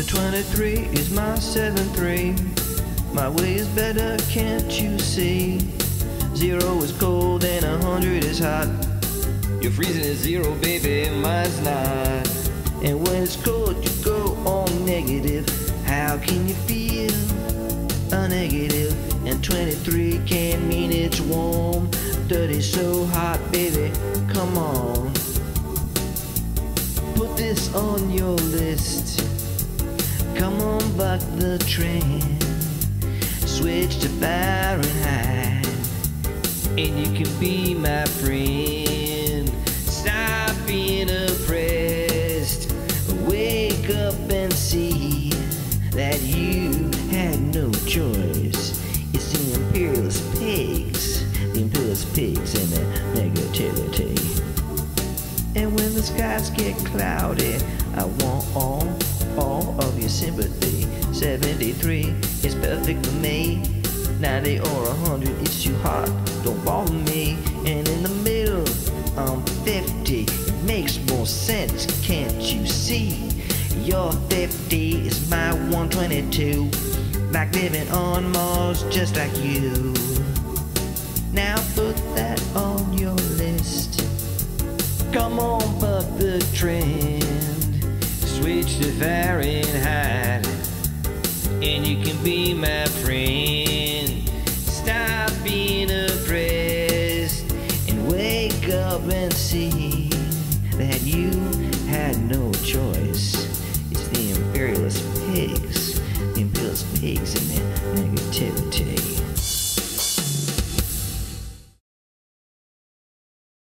Your 23 is my 7-3. My way is better, can't you see? Zero is cold and a hundred is hot. Your freezing is zero, baby, mine's not. And when it's cold, you go all negative. How can you feel a negative? And 23 can't mean it's warm. 30 so hot, baby, come on. Put this on your list. Come on, buck the trend. Switch to Fahrenheit. And you can be my friend. Stop being oppressed. Wake up and see that you had no choice. It's the imperialist pigs, the imperialist pigs and the negativity. And when the skies get cloudy, I want all, sympathy. 73 is perfect for me. 90 or 100, it's too hot, don't bother me. And in the middle, I'm 50, it makes more sense, can't you see? Your 50 is my 122, like living on Mars just like you. Now put that on your list. Come on, buck the trend. Switch to Fahrenheit. And you can be my friend. Stop being oppressed. And wake up and see that you had no choice. It's the imperialist pigs, the imperialist pigs and their negativity.